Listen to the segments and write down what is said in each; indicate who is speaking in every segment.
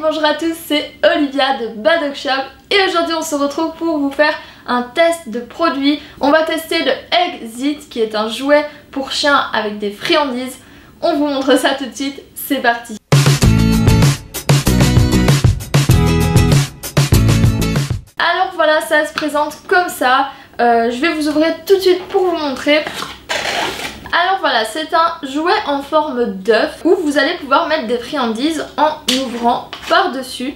Speaker 1: bonjour à tous, c'est Olivia de Badog Shop et aujourd'hui on se retrouve pour vous faire un test de produit. On va tester le Exit qui est un jouet pour chien avec des friandises. On vous montre ça tout de suite, c'est parti Alors voilà, ça se présente comme ça. Euh, je vais vous ouvrir tout de suite pour vous montrer. Alors voilà, c'est un jouet en forme d'œuf où vous allez pouvoir mettre des friandises en ouvrant par-dessus.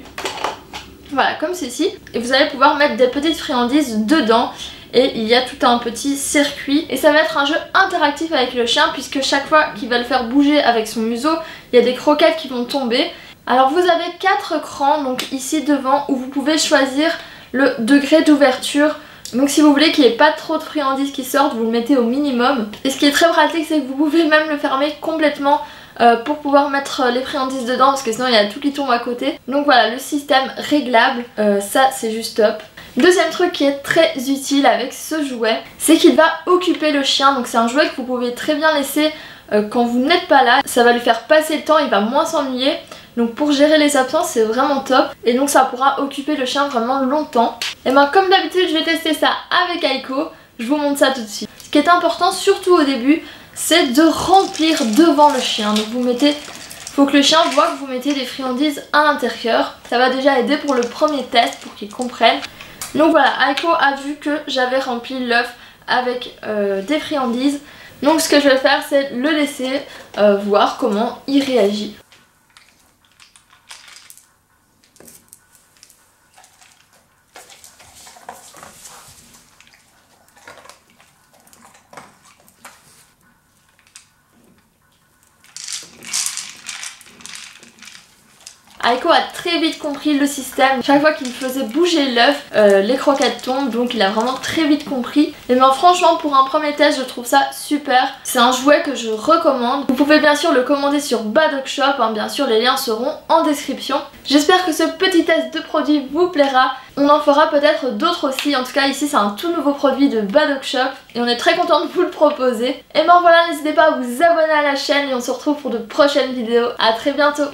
Speaker 1: Voilà, comme ceci. Et vous allez pouvoir mettre des petites friandises dedans. Et il y a tout un petit circuit. Et ça va être un jeu interactif avec le chien puisque chaque fois qu'il va le faire bouger avec son museau, il y a des croquettes qui vont tomber. Alors vous avez quatre crans donc ici devant où vous pouvez choisir le degré d'ouverture donc si vous voulez qu'il n'y ait pas trop de friandises qui sortent, vous le mettez au minimum. Et ce qui est très pratique, c'est que vous pouvez même le fermer complètement euh, pour pouvoir mettre les friandises dedans parce que sinon il y a tout qui tombe à côté. Donc voilà, le système réglable, euh, ça c'est juste top. Deuxième truc qui est très utile avec ce jouet, c'est qu'il va occuper le chien. Donc c'est un jouet que vous pouvez très bien laisser euh, quand vous n'êtes pas là. Ça va lui faire passer le temps, il va moins s'ennuyer. Donc pour gérer les absences c'est vraiment top et donc ça pourra occuper le chien vraiment longtemps. Et ben comme d'habitude je vais tester ça avec Aiko, je vous montre ça tout de suite. Ce qui est important surtout au début c'est de remplir devant le chien. Donc vous mettez, faut que le chien voit que vous mettez des friandises à l'intérieur. Ça va déjà aider pour le premier test pour qu'il comprenne. Donc voilà, Aiko a vu que j'avais rempli l'œuf avec euh, des friandises. Donc ce que je vais faire c'est le laisser euh, voir comment il réagit. Aiko a très vite compris le système. Chaque fois qu'il faisait bouger l'œuf, euh, les croquettes tombent, donc il a vraiment très vite compris. Et bien franchement, pour un premier test, je trouve ça super. C'est un jouet que je recommande. Vous pouvez bien sûr le commander sur Badog Shop, hein. bien sûr les liens seront en description. J'espère que ce petit test de produit vous plaira. On en fera peut-être d'autres aussi, en tout cas ici c'est un tout nouveau produit de Badog Shop et on est très content de vous le proposer. Et ben voilà, n'hésitez pas à vous abonner à la chaîne et on se retrouve pour de prochaines vidéos. A très bientôt